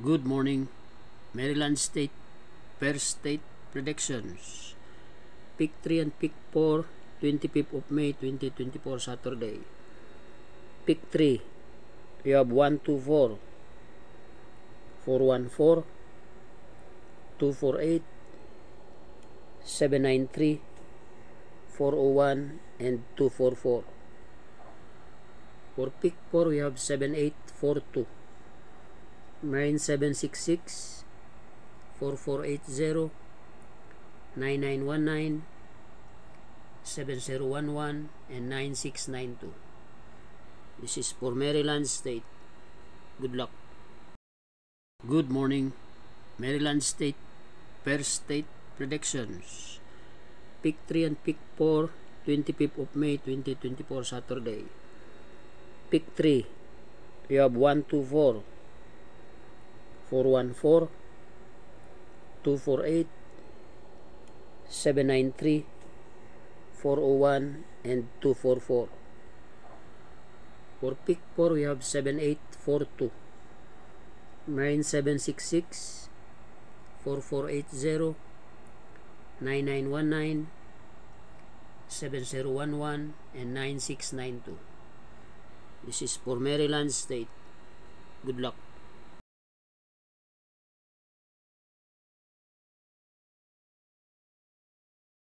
Good morning, Maryland State First State Predictions. Pick 3 and Pick 4, 25th of May 2024 Saturday. Pick 3, we have 1, 2, 4, 4, 1, 4, 2, 4, 8, 7, 9, 3, 4, 0, 1, and 2, 4, 4. For pick 4, we have 7, 8, 4, 2. 9766 4480 9919 7011 and 9692 This is for Maryland State. Good luck. Good morning, Maryland State First State Predictions. Pick 3 and Pick 4, 25th of May 2024 Saturday. Pick 3, we have 1, 2, 4, 414 248 793 401 and 244 for pick 4 we have 7842 9766 4480 9919 7011 and 9692 this is for Maryland State. Good luck